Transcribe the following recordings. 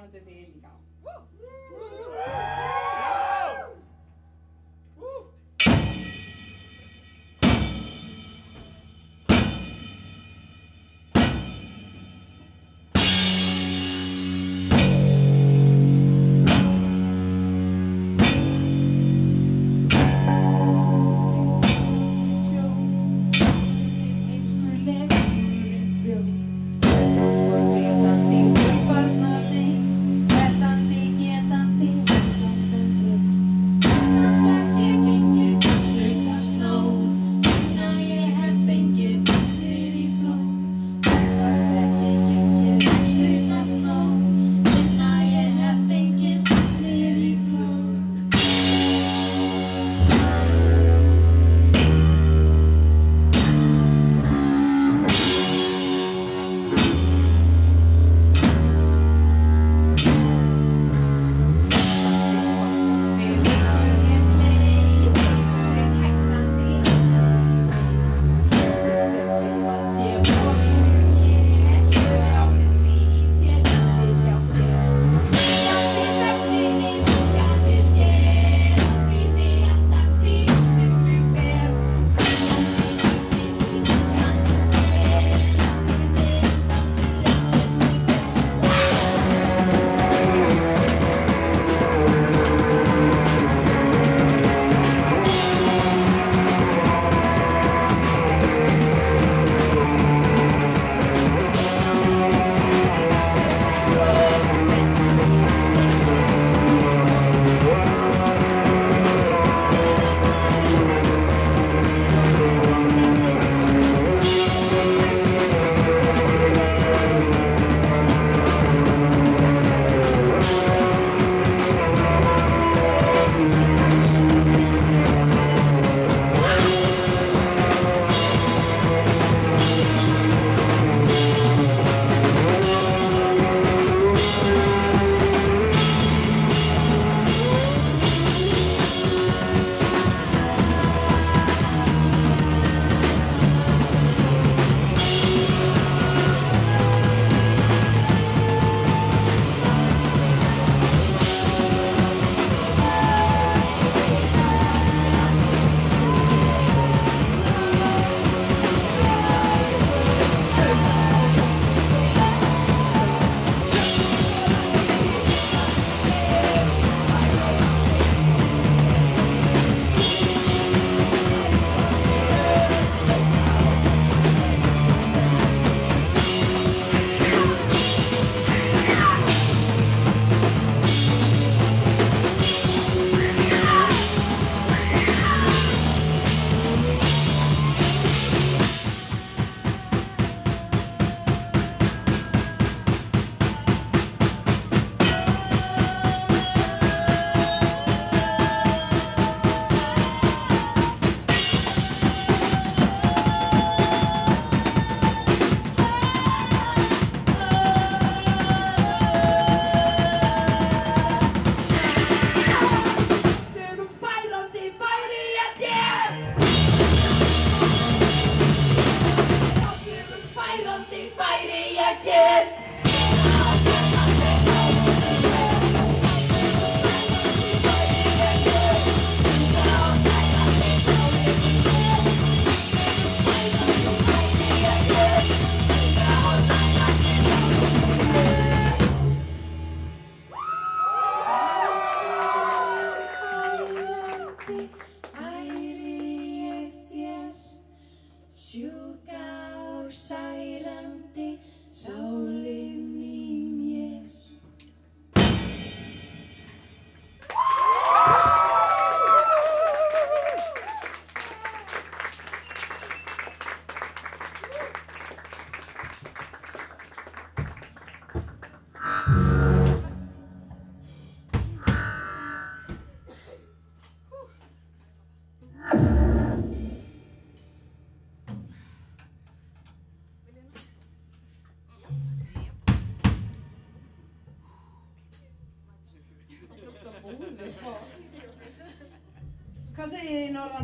want to.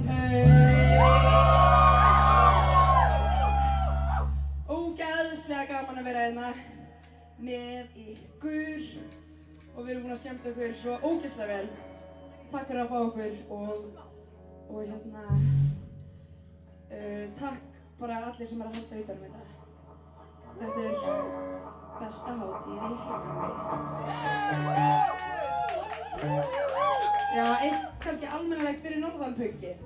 Norðan Ógæðslega gaman að vera hérna með ykkur við erum búin að skemmta okkur svo ógeðslega vel. Takk fyrir að fá okkur og, og hérna, uh, takk bara allir sem er að halda utan um þetta. Þetta er besta hátíð í heimi. Já, eitt kannski almennilegt fyrir norðanpöngið.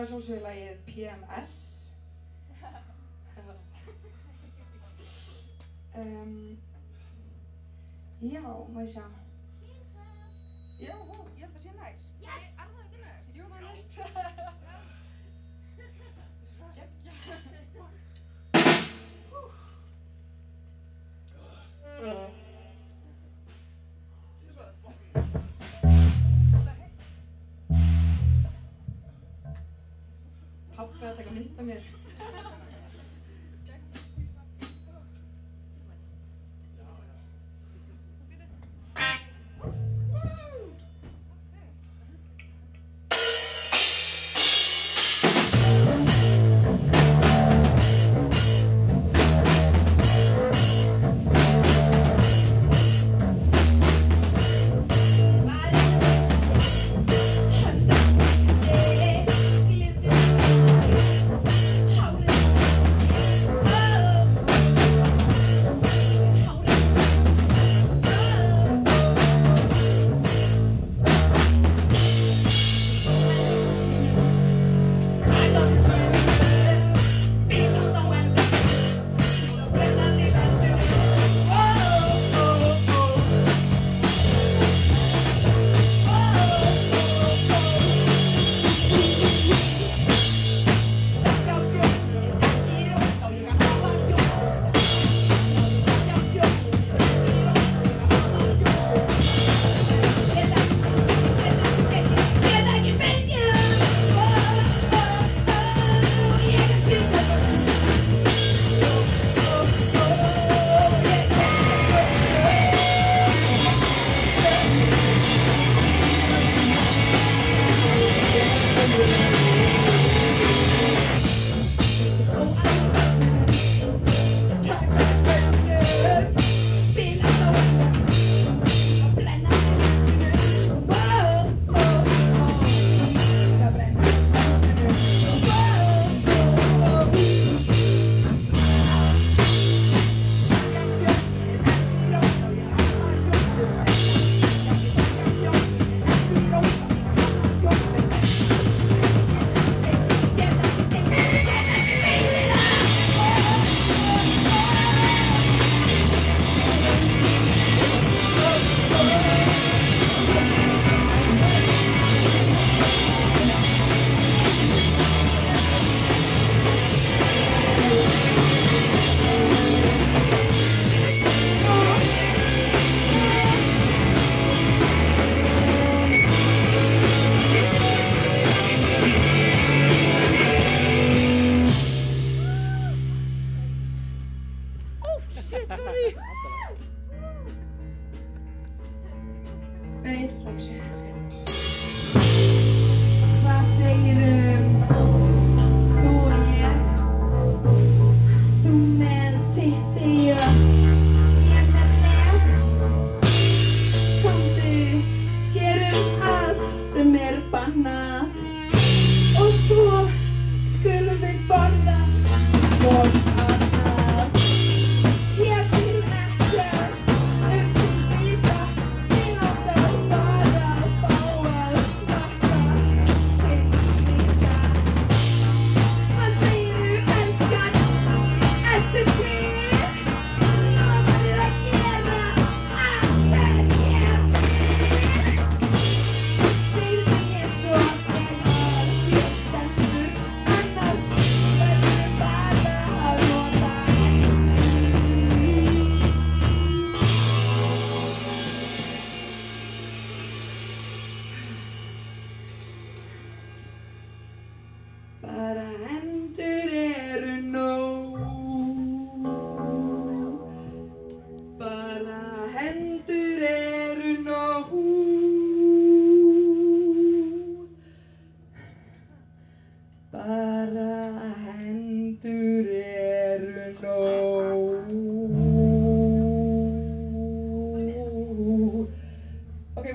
Þetta var að sjálfsögðu lagið PMS. Um, já, má ég sjá. Já, ó, ég held að sé næst. Yes! Er það ekki næst? Jú, það er næst. Pappi að taka mynd af mér. shit, sorry. Nee, het is straks. Qua zeren.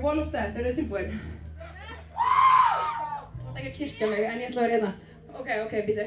Wall of Death, eru þið tilbúin? Þú ætti ekki að kyrkja mig, en ég ætla að vera hérna. Ok, ok, býtu.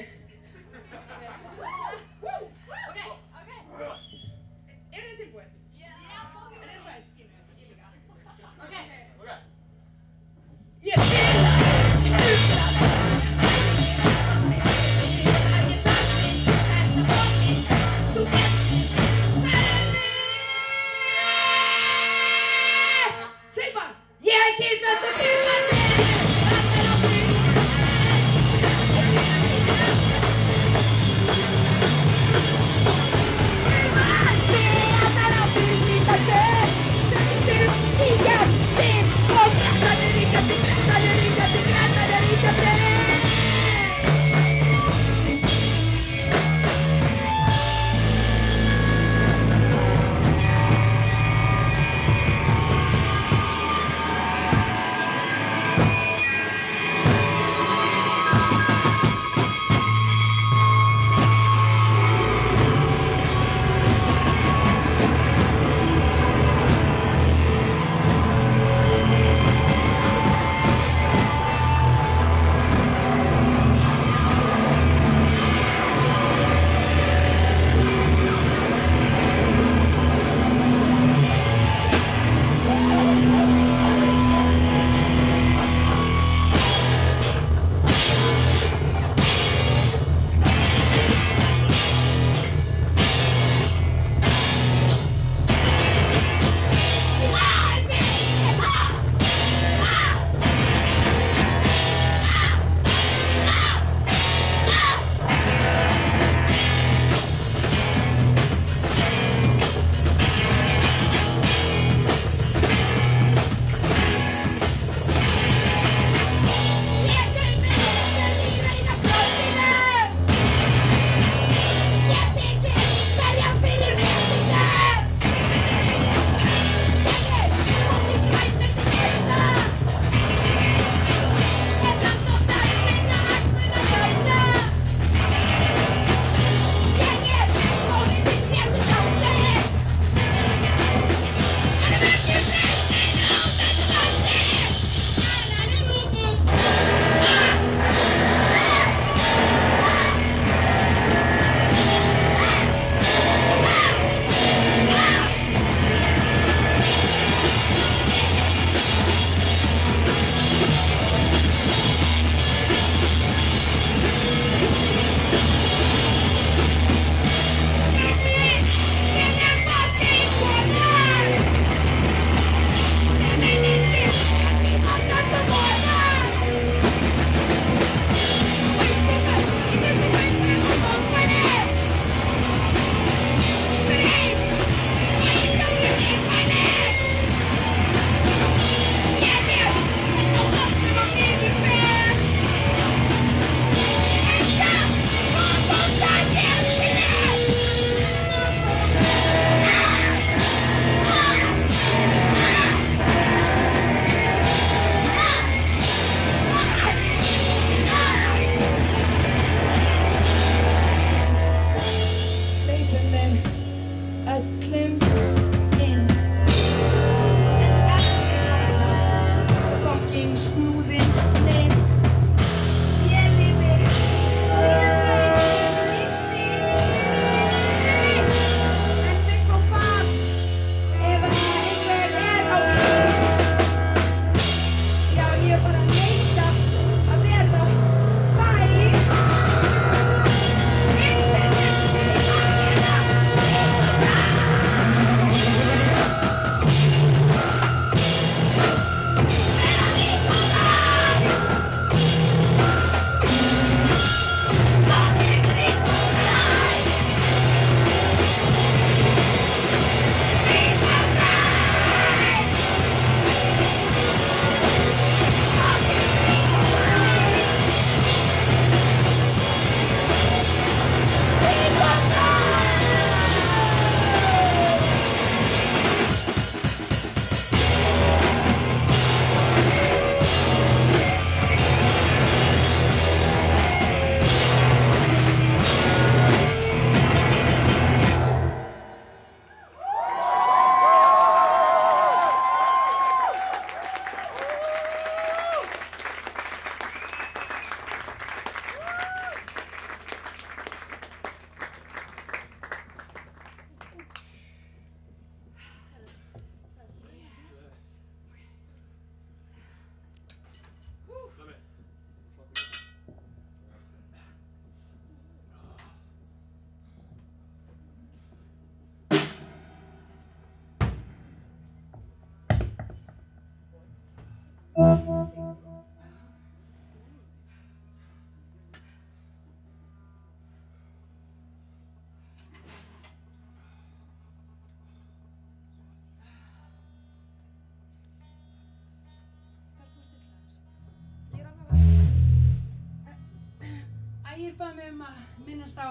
Mig um að minnast á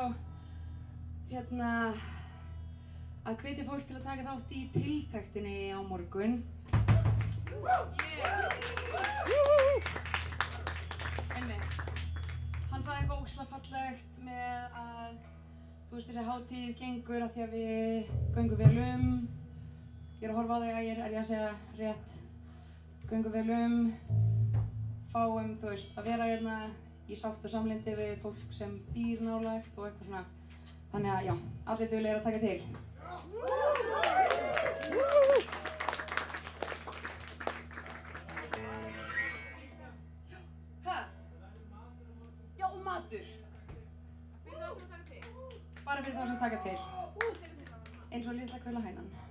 hérna að hvetja fólk til að taka þátt í tiltæktinni á morgun. Einmitt. Hann sagði eitthvað ógislega fallegt með að þú veist þessi hátíð gengur að því að við göngum vel um. Ég er að horfa á þig Ægir, er ég að segja rétt? Göngum vel um, fáum þú veist að vera hérna í sátt og samlindi við fólk sem býr nálægt og eitthvað svona. Þannig að já, allir duglegir að taka til. Hæ? Já, og matur. Bara fyrir þá sem taka til. Eins og litla kvöla hænan.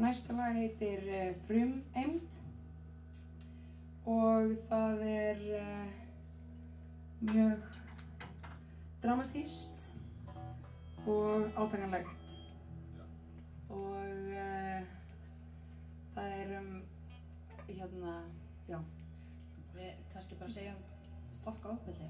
Næsta lag heitir uh, Frumeind. Og það er uh, mjög dramatíst og átakanlegt. Og uh, það er um hérna, já, Við kannski bara segjum fokka uppbyrði.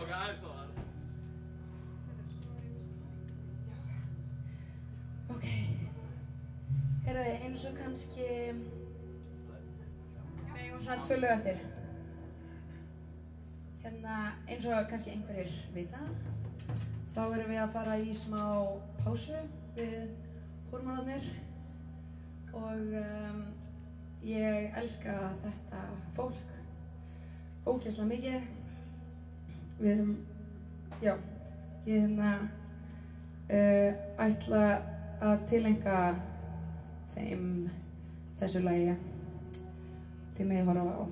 Loka aðeins á það. Ok. Er það eins og kannski... Við eigum svona tvö lög eftir. Hérna, eins og kannski einhverjir vita, þá erum við að fara í smá pásu við húrmánarnir og um, ég elska þetta fólk ógeðslega mikið. Við erum, já, ég hérna uh, ætla að tilenga þeim þessu lagi því mig horfa á.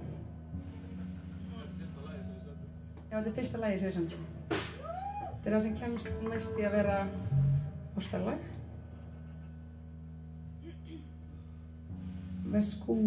Já, þetta er fyrsta lagi sem við söndum. Þetta er það sem kemst næst í að vera ástarlag. Vesku.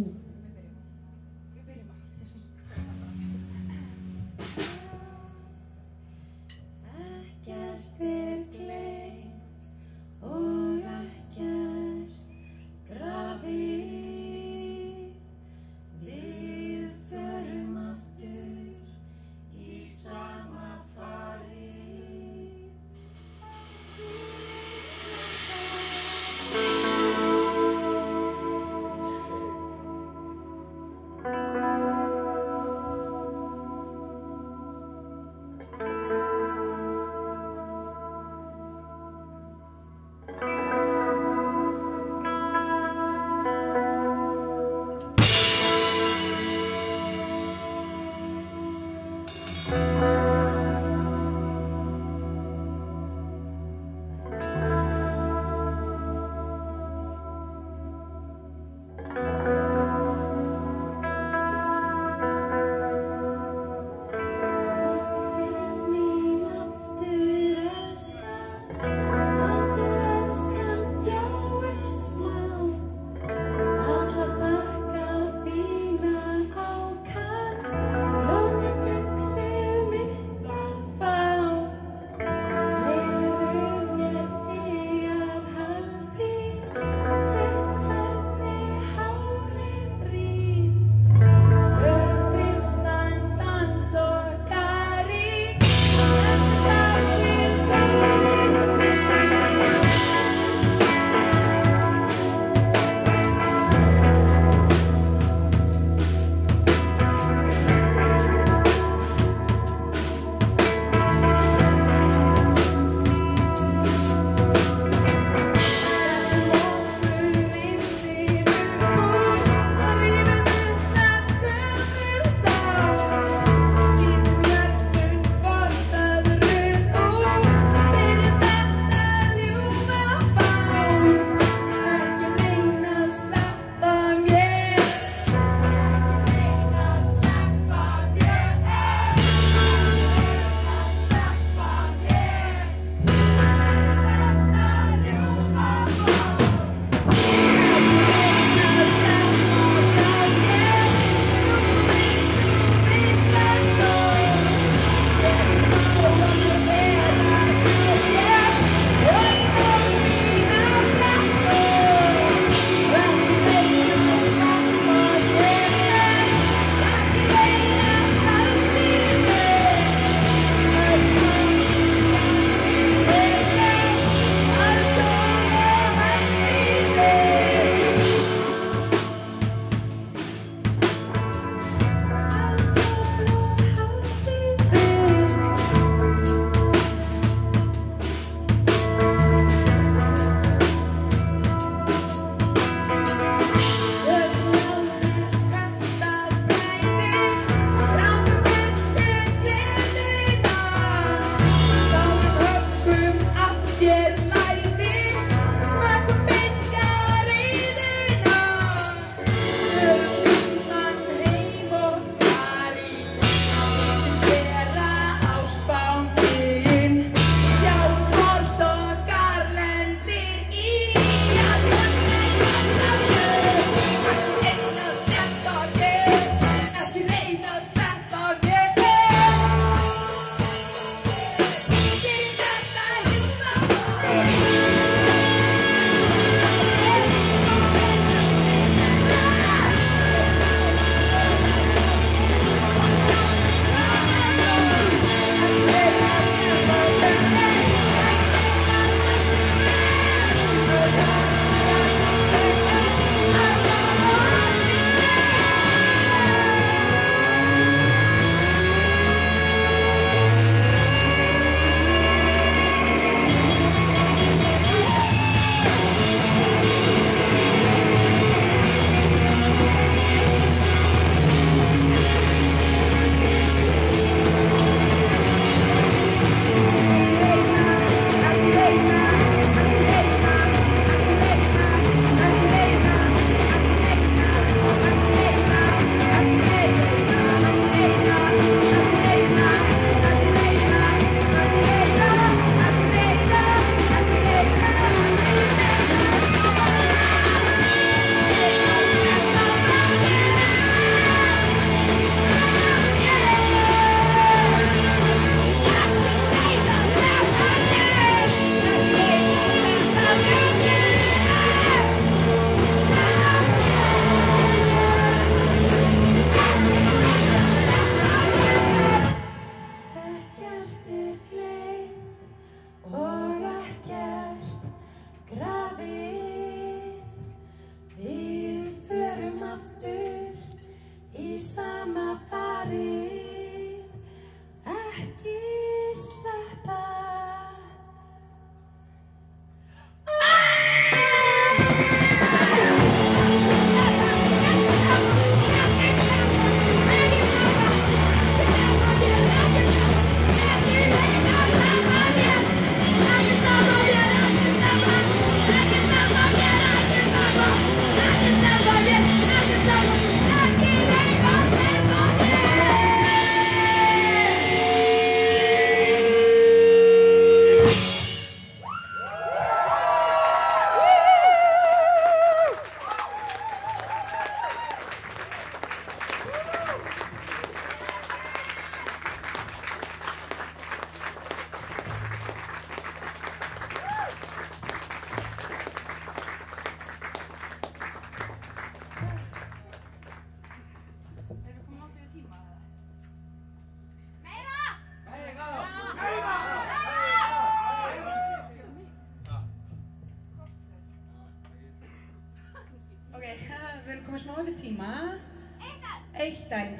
Eitt enn.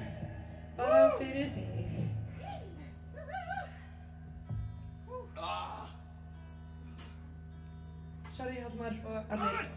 Bara fyrir þig. Sorry, Hallmar og allir.